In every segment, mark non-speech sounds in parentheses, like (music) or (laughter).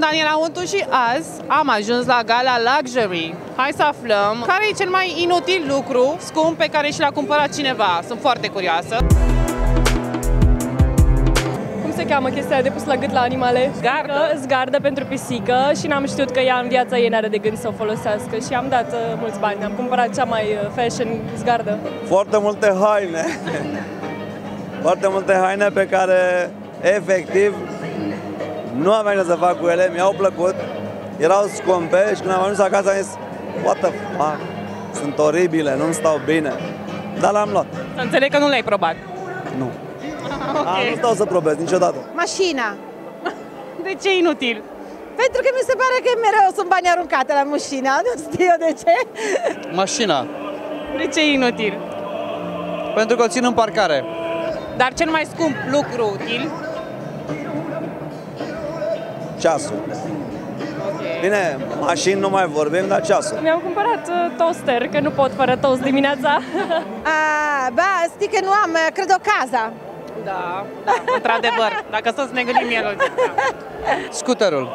Daniela Untu și azi am ajuns la Gala Luxury. Hai să aflăm care e cel mai inutil lucru scump pe care și l-a cumpărat cineva. Sunt foarte curioasă. Cum se cheamă chestia aia de pus la gât la animale? Zgardă. Zgardă pentru pisică și n-am știut că ea în viața ei n-are de gând să o folosească și am dat uh, mulți bani. Am cumpărat cea mai uh, fashion zgardă. foarte multe haine. (laughs) foarte multe haine pe care efectiv nu aveam ce să fac cu ele, mi-au plăcut, erau scumpe și când am ajuns acasă am zis What the fuck? Sunt oribile, nu-mi stau bine. Dar le-am luat. Să înțeleg că nu l-ai probat. Nu. A, nu stau să probez niciodată. Mașina. De ce inutil? Pentru că mi se pare că mereu sunt bani aruncate la mașina, nu știu eu de ce. Mașina, De ce e inutil? pentru că o țin în parcare. Dar cel mai scump lucru util? Ceasul. Bine, mașini nu mai vorbim, dar ceasul. Mi-am cumpărat uh, toaster, că nu pot fără toast dimineața. (laughs) A, ba, știi că nu am, cred o casa. Da, da, într-adevăr. Dacă să ne gândim el. Da. Scuterul,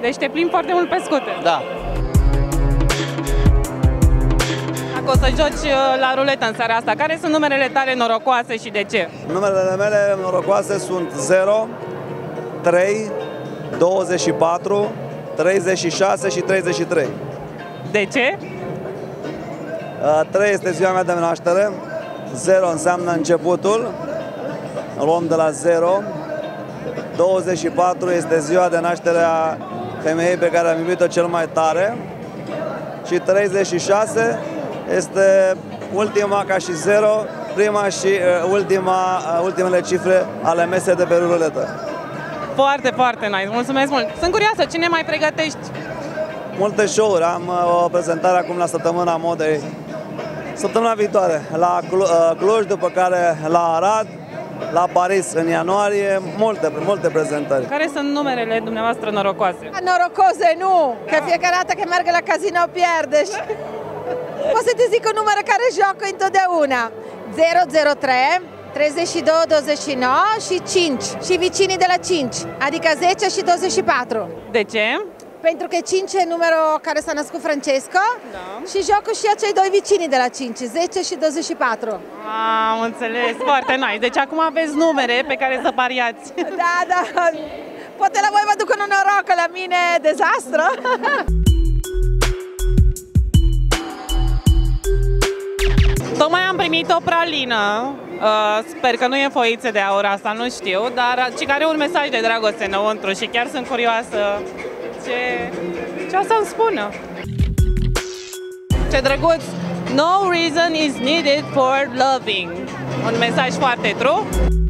Deci te plimbi foarte mult pe scooter. da. Dacă o să joci uh, la ruletă în seara asta, care sunt numerele tale norocoase și de ce? Numerele mele norocoase sunt 0, 3, 24, 36 și 33. De ce? 3 este ziua mea de naștere, 0 înseamnă începutul, luăm de la 0, 24 este ziua de naștere a femeii pe care am iubit-o cel mai tare și 36 este ultima ca și 0, prima și uh, ultima, uh, ultimele cifre ale mese de pe ruletă. Foarte, foarte nice. Mulțumesc mult. Sunt curioasă, cine mai pregătești? Multe show-uri, am uh, o prezentare acum la săptămâna modei săptămâna viitoare la Clu- uh, Cluj, după care la Arad, la Paris în ianuarie, multe, multe prezentări. Care sunt numerele dumneavoastră norocoase? Norocose nu, că fiecare dată când merg la casino pierde. și- (laughs) Pot să te zic un număr care joacă întotdeauna. 003, 32, 29 și 5. Și vecinii de la 5, adică 10 și 24. De ce? Pentru că 5 e numărul care s-a născut Francesco Da. și joacă și acei doi vicini de la 5, 10 și 24. Am înțeles, foarte nice. Deci acum aveți numere pe care să pariați. Da, da. Poate la voi mă duc în noroc, că la mine e (laughs) primit o pralină. Uh, sper că nu e foiță de aur asta, nu știu, dar ci care are un mesaj de dragoste înăuntru și chiar sunt curioasă ce, ce o să-mi spună. Ce drăguț! No reason is needed for loving. Un mesaj foarte true.